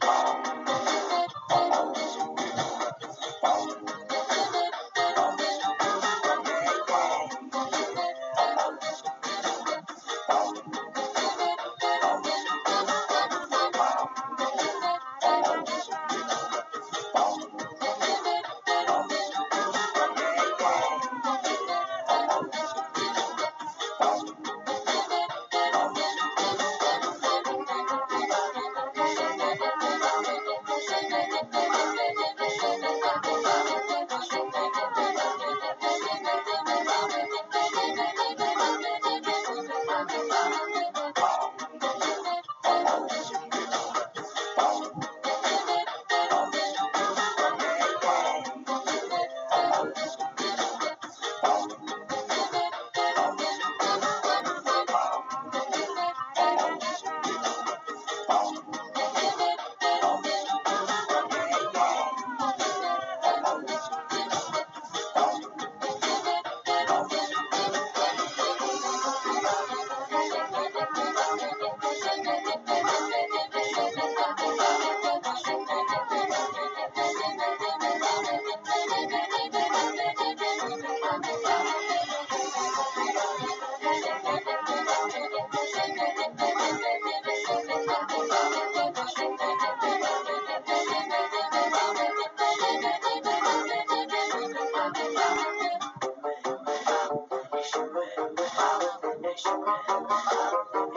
Bye.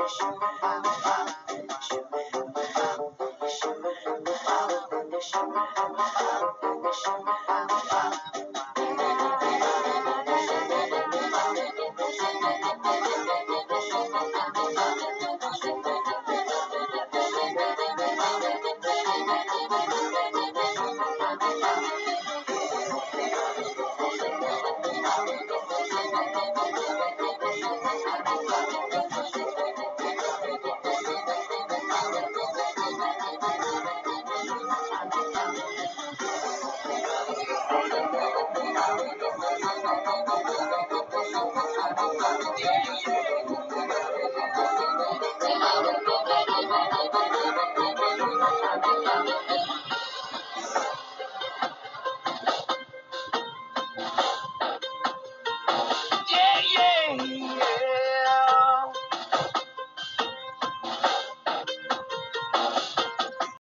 Shimmer, shimmer, shimmer, shimmer, shimmer, shimmer, shimmer, shimmer, shimmer, Thank you.